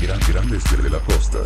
Gran Grandes de la Costa.